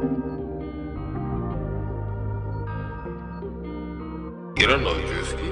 You don't know Drifty.